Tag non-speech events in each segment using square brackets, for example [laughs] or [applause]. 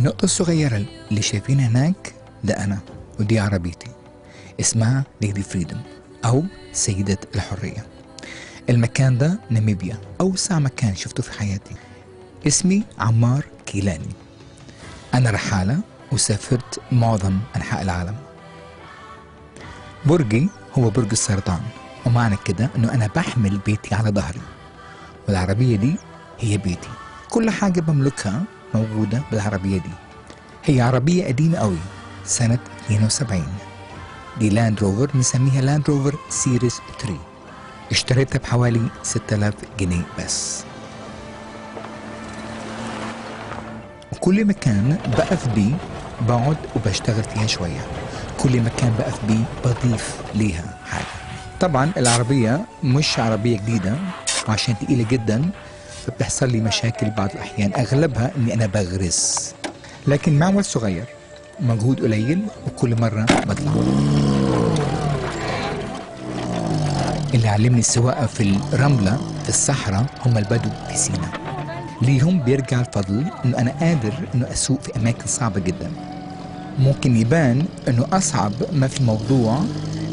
النقطة الصغيرة اللي شايفينها هناك ده أنا ودي عربيتي. اسمها ليدي فريدم أو سيدة الحرية. المكان ده ناميبيا أوسع مكان شفته في حياتي. اسمي عمار كيلاني. أنا رحالة وسافرت معظم أنحاء العالم. برجي هو برج السرطان ومعنى كده أنه أنا بحمل بيتي على ظهري. والعربية دي هي بيتي. كل حاجة بملكها موجودة بالعربية دي. هي عربية قديمة قوي سنة 72 دي لاند روفر بنسميها لاند روفر سيريس 3 اشتريتها بحوالي 6000 جنيه بس. وكل مكان بقف بيه بقعد وبشتغل فيها شوية. كل مكان بقف بيه بضيف ليها حاجة. طبعا العربية مش عربية جديدة وعشان تقيلة جدا. فبتحصل لي مشاكل بعض الأحيان أغلبها إني أنا بغرس. لكن معول صغير مجهود قليل وكل مرة بطلع. اللي علمني السواقة في الرملة في الصحراء هم البدو في سينا. ليهم بيرجع الفضل إنه أنا قادر إنه أسوق في أماكن صعبة جدا. ممكن يبان إنه أصعب ما في الموضوع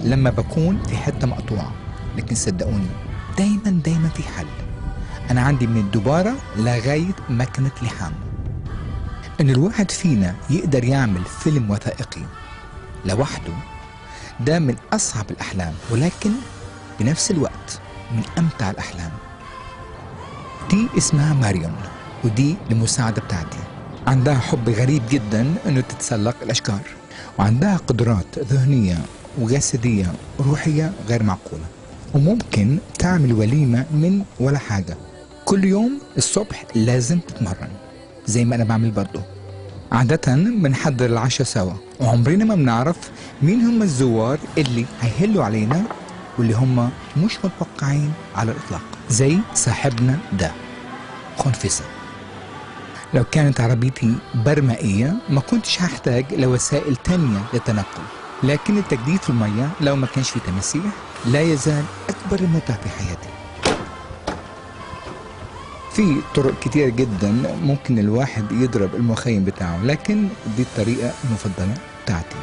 لما بكون في حتة مقطوعة. لكن صدقوني دايما دايما في حل. أنا عندي من الدبارة لغاية مكنة لحام. إن الواحد فينا يقدر يعمل فيلم وثائقي لوحده ده من أصعب الأحلام ولكن بنفس الوقت من أمتع الأحلام. دي اسمها ماريون ودي المساعدة بتاعتي. عندها حب غريب جدا إنه تتسلق الأشجار وعندها قدرات ذهنية وجسدية وروحية غير معقولة وممكن تعمل وليمة من ولا حاجة. كل يوم الصبح لازم تتمرن زي ما أنا بعمل برضه عادة بنحضر العشاء سوا وعمرنا ما بنعرف مين هم الزوار اللي هيهلوا علينا واللي هم مش متوقعين على الإطلاق زي صاحبنا ده خنفسة لو كانت عربيتي برمائية ما كنتش هحتاج لوسائل تانية للتنقل لكن التجديد في المية لو ما كانش في تماسيح لا يزال أكبر المتعة في حياتي. في طرق كتير جدا ممكن الواحد يضرب المخيم بتاعه لكن دي الطريقة المفضلة بتاعتي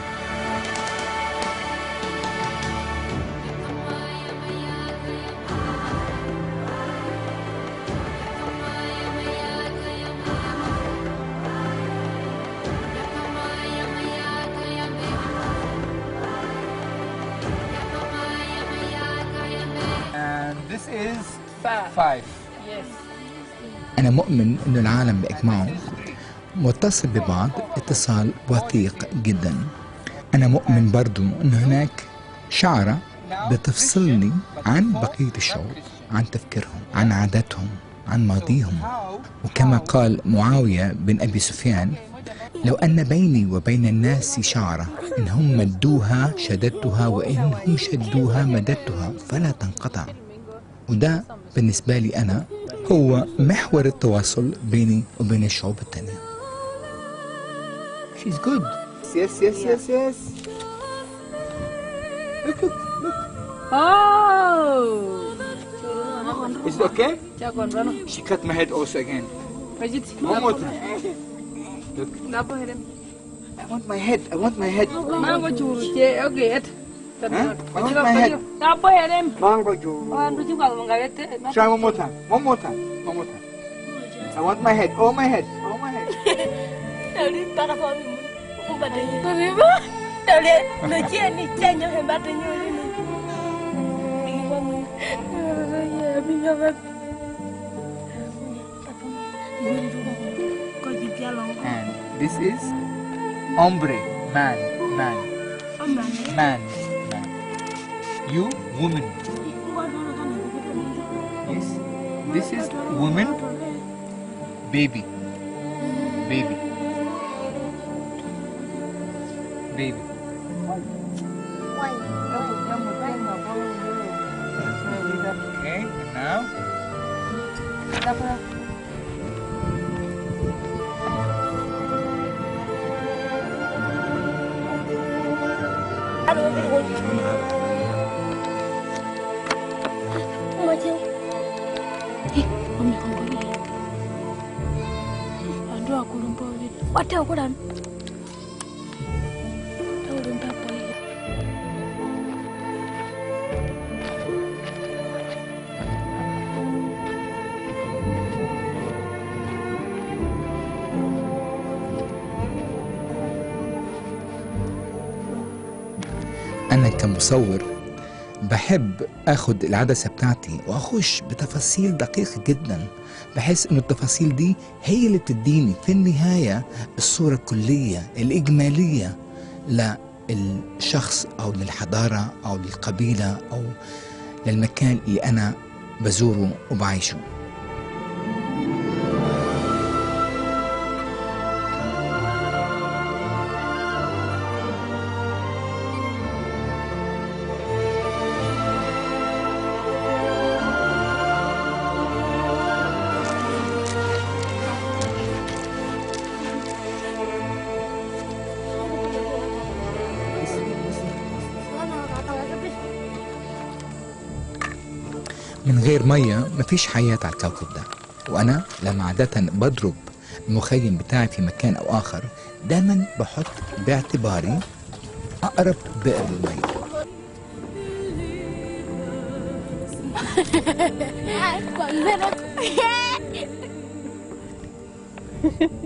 And this is Five. five. Yes. أنا مؤمن إنه العالم بإجماعه متصل ببعض اتصال وثيق جدا. أنا مؤمن برضو إنه هناك شعرة بتفصلني عن بقية الشعوب عن تفكيرهم عن عاداتهم عن ماضيهم. وكما قال معاوية بن أبي سفيان لو أن بيني وبين الناس شعرة إن هم مدوها شددتها وإن هم شدوها مددتها فلا تنقطع. وده بالنسبة لي أنا هو محور التواصل بيني وبين الشعوب التانية She's good. Yes, yes, yes, yes. Look, look, look. Oh. Is it okay? She cut my head also again. One more time. Look. I want my head. I want my head. Mango Baju up, baju. Apa ya dem? Bang baju. Bang baju one more time. One more time. One more time. I want my head. Oh my head. Oh my head. Dari para kami mau And this is hombre, man, man. Man. You, woman. Yes. This is woman, baby, baby, baby. Okay, and now Mà Ih, om ni kong kali. Aduh aku lupa. Wate ukuran. Tawurin tapoy. أنا كمصور بحب أخد العدسة بتاعتي وأخش بتفاصيل دقيقة جدا بحس إنه التفاصيل دي هي اللي بتديني في النهاية الصورة الكلية الإجمالية للشخص أو للحضارة أو للقبيلة أو للمكان اللي أنا بزوره وبعيشه. من غير مية مفيش حياة على الكوكب ده. وأنا لما عادة بضرب المخيم بتاعي في مكان أو آخر دايما بحط باعتباري أقرب بئر للمية. [laughs] [laughs]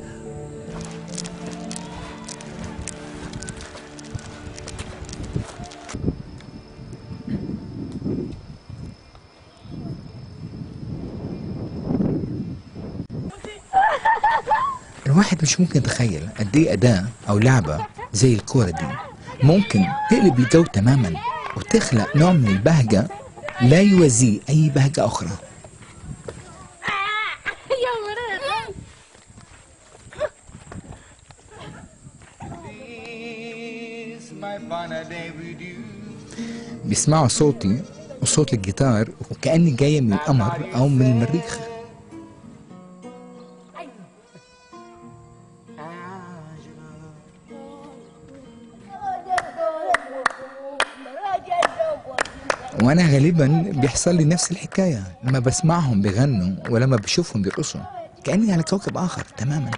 الواحد مش ممكن يتخيل قد إيه أداة أو لعبة زي الكورة دي ممكن تقلب الجو تماما وتخلق نوع من البهجة لا يوازيه أخرى Ya bener. بيسمعوا صوتي وصوت الجيتار وكأني جاية من القمر أو من المريخ وأنا غالبا بيحصل لي نفس الحكاية. لما بسمعهم بيغنوا ولما بشوفهم بيرقصوا. كأني على كوكب آخر تماما.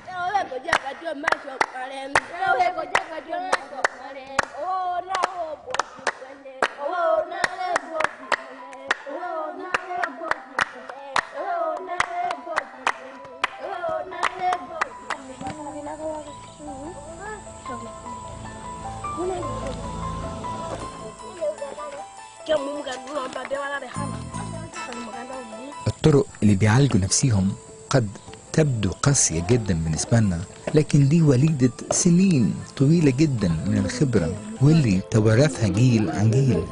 الطرق اللي بيعالجوا نفسيهم. قد تبدو قاسية جدا بالنسبة لنا لكن دي وليدة سنين طويلة جدا من الخبرة واللي توارثها جيل عن جيل.